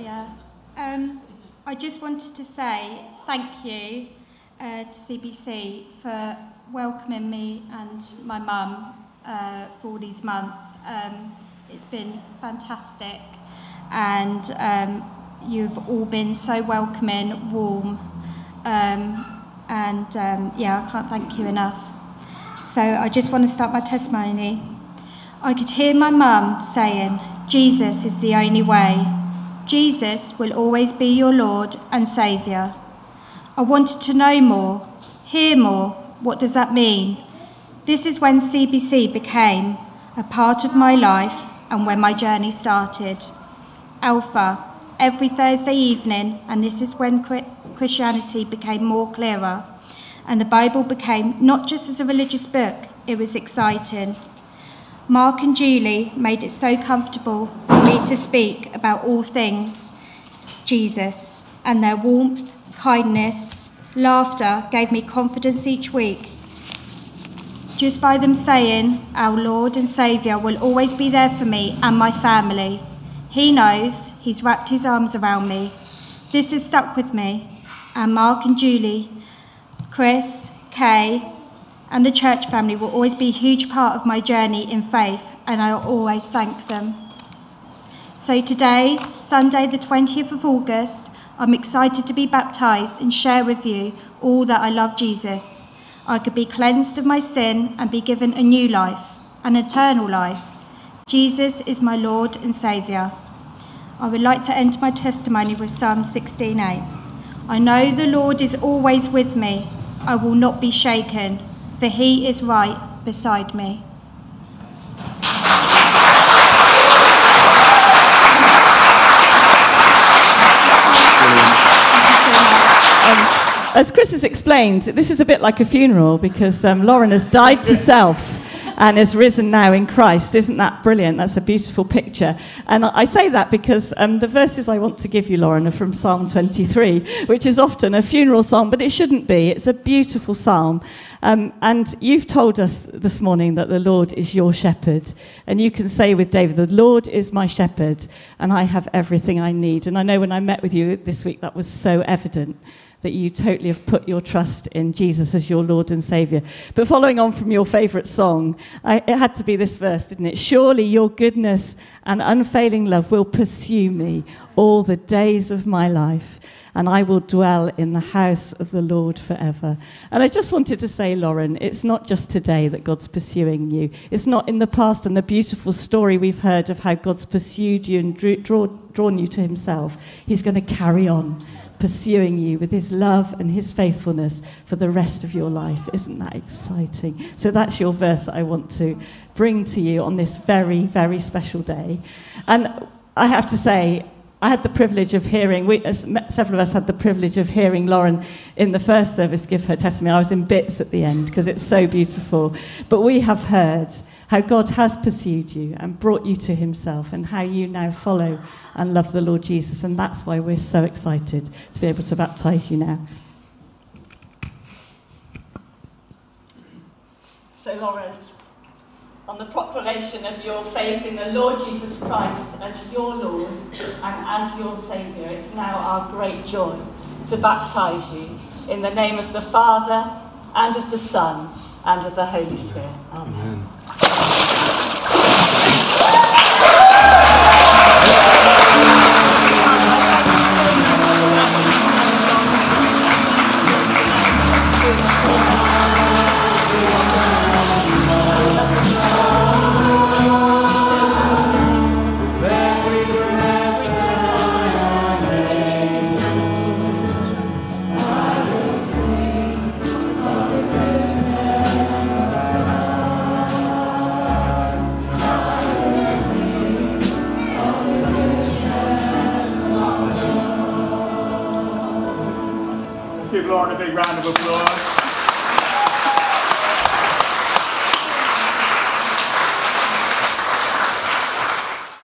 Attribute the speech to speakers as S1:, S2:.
S1: Hiya. Um, I just wanted to say thank you uh, to CBC for welcoming me and my mum uh, for all these months. Um, it's been fantastic, and um, you've all been so welcoming, warm, um, and um, yeah, I can't thank you enough. So I just want to start my testimony. I could hear my mum saying, Jesus is the only way. Jesus will always be your Lord and Saviour. I wanted to know more, hear more. What does that mean? This is when CBC became a part of my life and when my journey started. Alpha, every Thursday evening, and this is when Christianity became more clearer. And the Bible became not just as a religious book, it was exciting. Mark and Julie made it so comfortable for me to speak about all things Jesus, and their warmth, kindness, laughter gave me confidence each week. Just by them saying, Our Lord and Saviour will always be there for me and my family. He knows, He's wrapped His arms around me. This has stuck with me, and Mark and Julie, Chris, Kay, and the church family will always be a huge part of my journey in faith, and I'll always thank them. So today, Sunday, the 20th of August, I'm excited to be baptized and share with you all that I love Jesus. I could be cleansed of my sin and be given a new life, an eternal life. Jesus is my Lord and Saviour. I would like to end my testimony with Psalm 16:8. I know the Lord is always with me. I will not be shaken for he is right beside me.
S2: Um, as Chris has explained, this is a bit like a funeral because um, Lauren has died to self and is risen now in Christ. Isn't that brilliant? That's a beautiful picture. And I say that because um, the verses I want to give you, Lauren, are from Psalm 23, which is often a funeral psalm, but it shouldn't be. It's a beautiful psalm. Um, and you've told us this morning that the Lord is your shepherd. And you can say with David, The Lord is my shepherd, and I have everything I need. And I know when I met with you this week, that was so evident that you totally have put your trust in Jesus as your Lord and Saviour. But following on from your favourite song, I, it had to be this verse, didn't it? Surely your goodness and unfailing love will pursue me all the days of my life, and I will dwell in the house of the Lord forever. And I just wanted to say, Lauren, it's not just today that God's pursuing you. It's not in the past and the beautiful story we've heard of how God's pursued you and drew, draw, drawn you to himself. He's going to carry on pursuing you with his love and his faithfulness for the rest of your life. Isn't that exciting? So that's your verse that I want to bring to you on this very, very special day. And I have to say, I had the privilege of hearing, we, several of us had the privilege of hearing Lauren in the first service give her testimony. I was in bits at the end because it's so beautiful. But we have heard how God has pursued you and brought you to himself and how you now follow and love the Lord Jesus. And that's why we're so excited to be able to baptize you now. So, Lauren, on the proclamation of your faith in the Lord Jesus Christ as your Lord and as your Saviour, it's now our great joy to baptize you in the name of the Father and of the Son and of the Holy Spirit. Amen. Amen.
S3: Give Lauren a big round of applause.